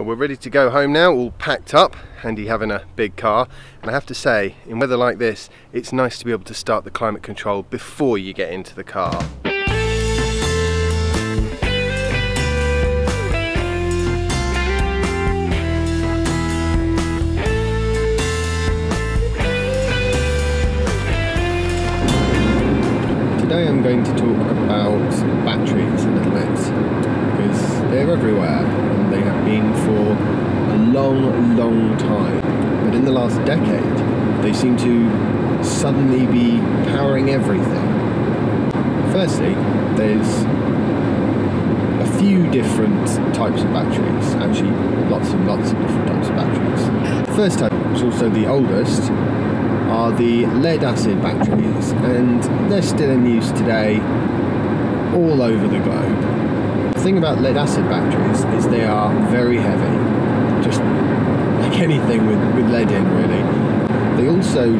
Well, we're ready to go home now, all packed up, handy having a big car. And I have to say, in weather like this, it's nice to be able to start the climate control before you get into the car. Today I'm going to talk about batteries a little bit because they're everywhere they have been for a long, long time. But in the last decade, they seem to suddenly be powering everything. Firstly, there's a few different types of batteries, actually lots and lots of different types of batteries. The first type, which is also the oldest, are the lead acid batteries, and they're still in use today all over the globe. The thing about lead acid batteries is they are very heavy, just anything with, with lead in really. They also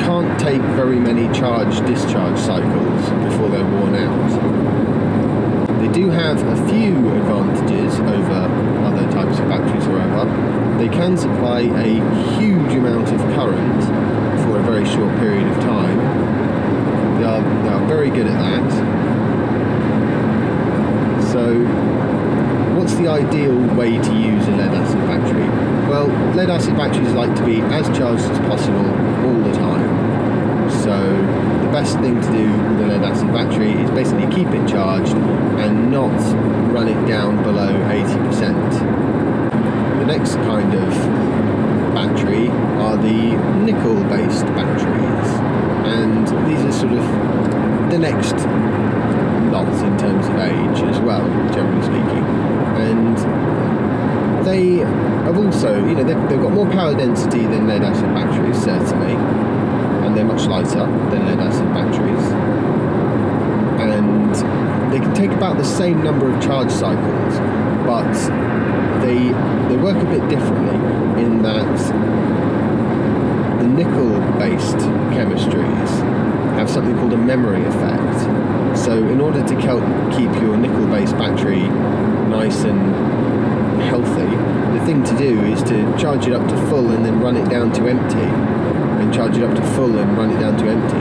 can't take very many charge discharge cycles before they're worn out. They do have a few advantages over other types of batteries however. They can supply a huge amount of current for a very short period of time. They are, they are very good at that so what's the ideal way to use a lead acid battery? Well, lead acid batteries like to be as charged as possible all the time. So the best thing to do with a lead acid battery is basically keep it charged and not run it down below 80%. The next kind of battery are the nickel based batteries and these are sort of the next lots in terms of age as well, generally speaking. And they have also, you know, they've, they've got more power density than lead acid batteries, certainly, and they're much lighter than lead acid batteries. And they can take about the same number of charge cycles, but they they work a bit differently in that the nickel-based chemistries have something called a memory effect so in order to keep your nickel-based battery nice and healthy, the thing to do is to charge it up to full and then run it down to empty, and charge it up to full and run it down to empty.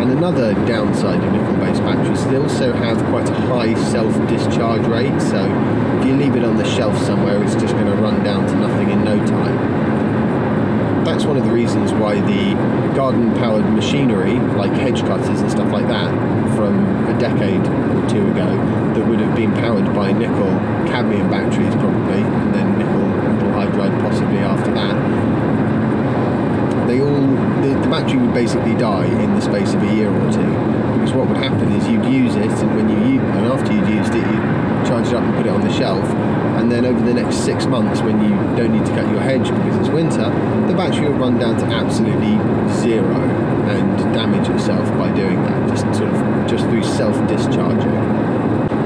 And another downside of nickel-based batteries, they also have quite a high self-discharge rate. So if you leave it on the shelf somewhere, it's just going to run down to nothing in no time that's one of the reasons why the garden powered machinery, like hedge cutters and stuff like that, from a decade or two ago, been powered by nickel cadmium batteries probably, and then nickel metal hydride possibly after that. They all, the, the battery would basically die in the space of a year or two, because what would happen is you'd use it, and when you and after you'd used it, you'd charge it up and put it on the shelf, and then over the next six months when you don't need to cut your hedge because it's winter the battery will run down to absolutely zero and damage itself by doing that just sort of just through self-discharging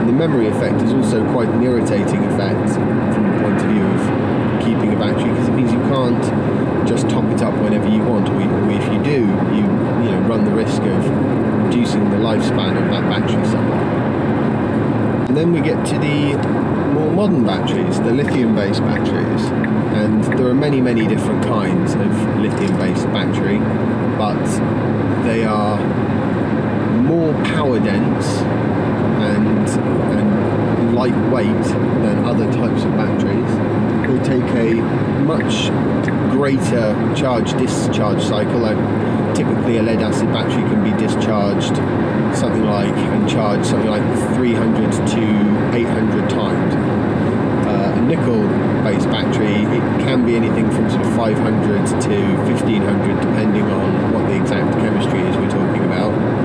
and the memory effect is also quite an irritating effect from the point of view of keeping a battery because it means you can't just top it up whenever you want or if you do you you know run the risk of reducing the lifespan of that battery somewhat and then we get to the more modern batteries, the lithium-based batteries. And there are many, many different kinds of lithium-based battery, but they are more power dense and, and lightweight than other types of batteries. They take a much greater charge discharge cycle. Like typically, a lead acid battery can be discharged something like and charge something like 300 to 800 times. Uh, a nickel-based battery, it can be anything from sort of 500 to 1500, depending on what the exact chemistry is we're talking about.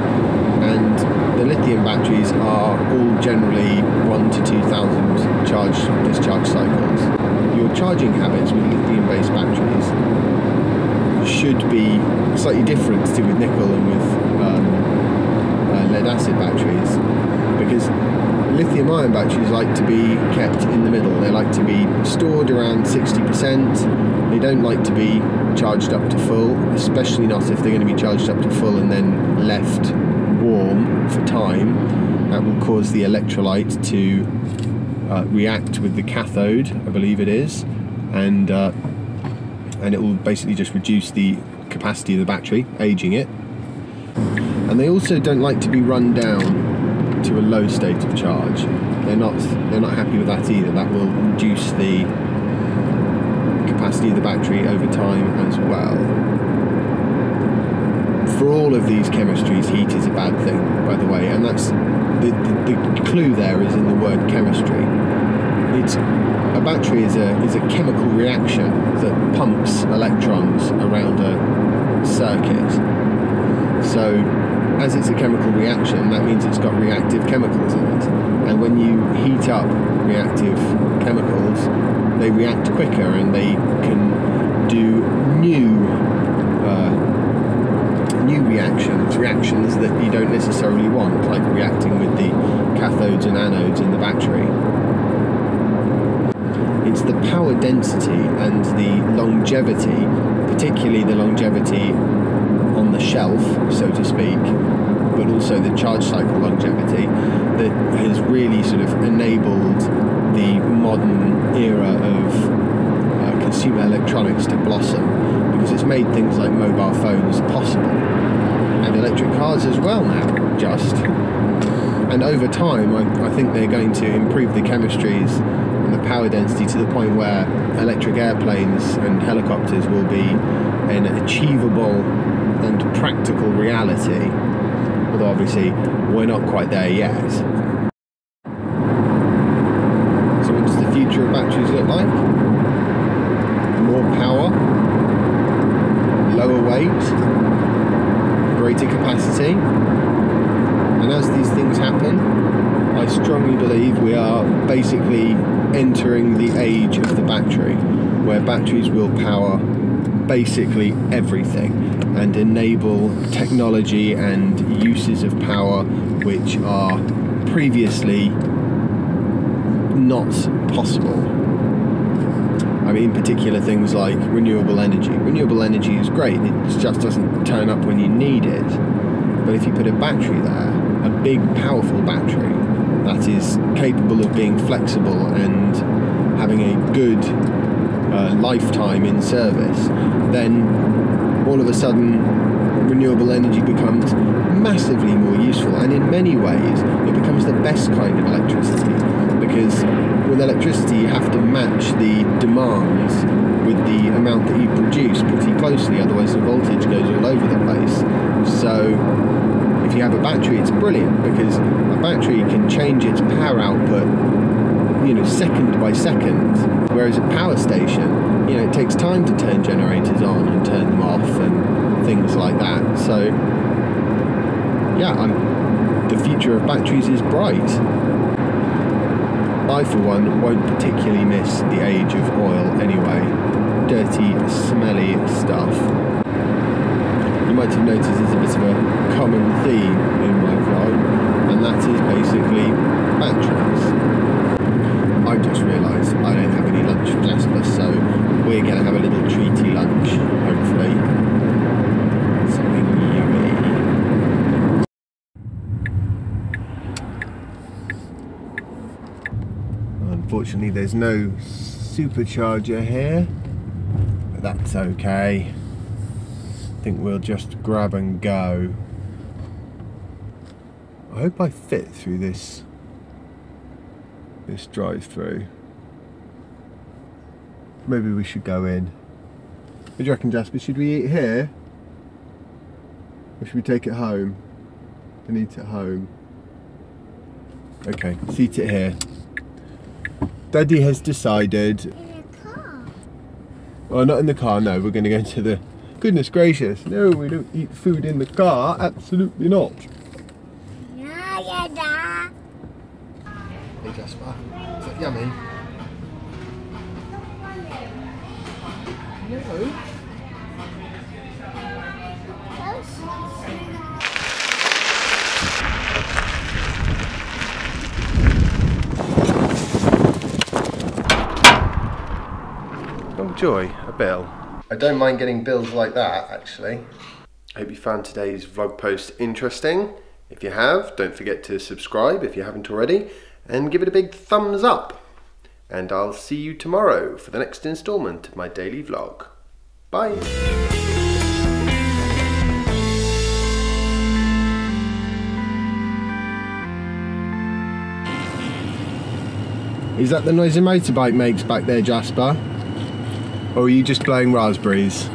Lithium batteries are all generally one to 2,000 charge discharge cycles. Your charging habits with lithium-based batteries should be slightly different to with nickel and with um, lead acid batteries because lithium ion batteries like to be kept in the middle. They like to be stored around 60%. They don't like to be charged up to full, especially not if they're going to be charged up to full and then left warm for time. That will cause the electrolyte to uh, react with the cathode, I believe it is, and uh, and it will basically just reduce the capacity of the battery, aging it. And they also don't like to be run down to a low state of charge. They're not they're not happy with that either. That will reduce the capacity of the battery over time as well. For all of these chemistries, heat is a bad thing, by the way, and that's the, the, the clue there is in the word chemistry. It's a battery is a is a chemical reaction that pumps electrons around a circuit. So as it's a chemical reaction, that means it's got reactive chemicals in it. And when you heat up reactive chemicals, they react quicker and they can do new uh, new reactions, reactions that you don't necessarily want, like reacting with the cathodes and anodes in the battery. It's the power density and the longevity, particularly the longevity on the shelf, so to speak, but also the charge cycle longevity that has really sort of enabled the modern era of uh, consumer electronics to blossom because it's made things like mobile phones possible and electric cars as well now, just. And over time, I, I think they're going to improve the chemistries and the power density to the point where electric airplanes and helicopters will be an achievable and practical reality. Although obviously we're not quite there yet. So what does the future of batteries look like? More power, lower weight, greater capacity. And as these things happen, I strongly believe we are basically entering the age of the battery, where batteries will power basically everything and enable technology and uses of power which are previously not possible. I mean, in particular, things like renewable energy. Renewable energy is great, it just doesn't turn up when you need it. But if you put a battery there, a big, powerful battery that is capable of being flexible and having a good uh, lifetime in service, then all of a sudden renewable energy becomes massively more useful. And in many ways it becomes the best kind of electricity because with electricity you have to match the demands with the amount that you produce pretty closely otherwise the voltage goes all over the place. So if you have a battery it's brilliant because a battery can change its power output you know second by second. Whereas a power station you know it takes time to turn generators on and turn them off and things like that. So yeah I'm, the future of batteries is bright. I for one won't particularly miss the age of oil anyway. Dirty smelly stuff. You might have noticed there's a bit of a common theme in my vlog and that is basically batteries I just realised I don't have any lunch for Jasper, so we're going to have a little treaty lunch, hopefully. Something yummy. Unfortunately, there's no supercharger here, but that's okay. I think we'll just grab and go. I hope I fit through this this drive through. Maybe we should go in. What do you reckon, Jasper? Should we eat here? Or should we take it home and eat it home? Okay, let's eat it here. Daddy has decided. In a car. Well, not in the car, no. We're going to go into the. Goodness gracious. No, we don't eat food in the car. Absolutely not. Yeah, yeah, da. Hey, Jasper. Is that yummy? No. Oh joy, a bill. I don't mind getting bills like that actually. I hope you found today's vlog post interesting. If you have, don't forget to subscribe if you haven't already and give it a big thumbs up. and I'll see you tomorrow for the next instalment of my daily vlog. Bye. Is that the noise a motorbike makes back there, Jasper? Or are you just blowing raspberries?